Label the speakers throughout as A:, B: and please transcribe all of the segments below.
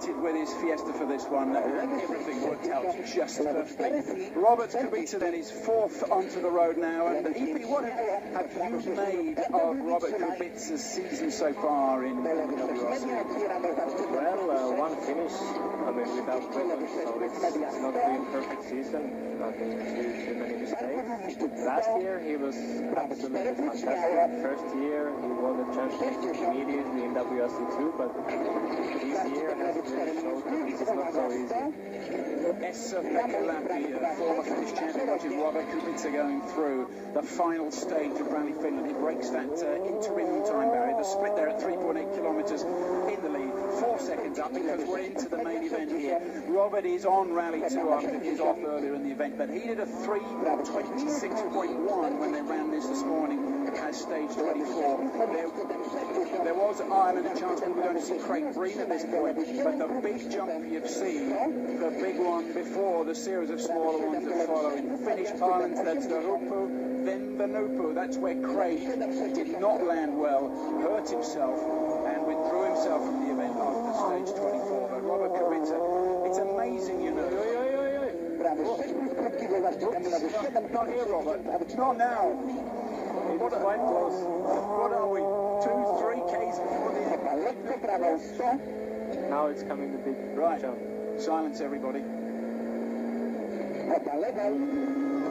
A: delighted with his Fiesta for this one. Everything worked out just perfectly. Robert Kubica then is fourth onto the road now. And EP, what have you made of Robert Kubica's season so far in WRC?
B: Well, uh, one finish, I mean, without weapons, so it's, it's not been a perfect season. Too many mistakes. Last year he was absolutely fantastic. First year he won the championship immediately in WRC2, but this year has really showed that this is not so easy.
A: Esa Pekka former Finnish champion, watching Robert Kubica going through the final stage of Rally Finland. He breaks that uh, interim time barrier. The split there at 3.8 kilometres in the lead. Four up because we're into the main event here. Robert is on Rally 2 after his off earlier in the event, but he did a 3.26.1 when they ran this this morning as stage 24. There, there was Ireland a chance we were going to see Craig Breen at this point, but the big jump you've seen, the big one before the series of smaller ones that follow in Finnish Ireland, that's the Hupu, then the Nupu. That's where Craig did not land well, hurt himself, and withdrew himself from the event after stage 24. But Robert Kubica, it's amazing, you know. Not here, Robert. Not now.
B: It was quite close.
A: What are we? Two, three Ks before the end.
B: Now it's coming the big
A: Right.
B: jump.
A: Silence, everybody.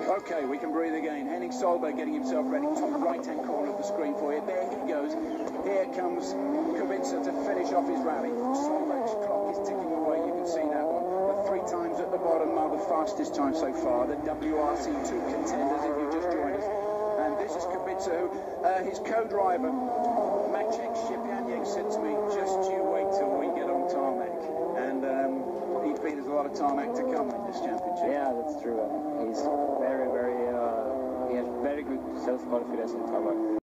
A: Okay, we can breathe again. Henning Solberg getting himself ready. Top right-hand corner of the screen for you. There he goes. Here comes Kubica to finish off his rally. Solberg's clock is ticking away. You can see that one. The three times at the fastest time so far. The WRC2 contenders, if you just joined us. And this is Kubica, uh, his co-driver, Maciek Szczepaniak, said to me, just you wait till we get on tarmac. And um, EP, there's a lot of tarmac to come in this championship.
B: Yeah, that's true. He's very, very, uh, he has very good self-confidence in tarmac.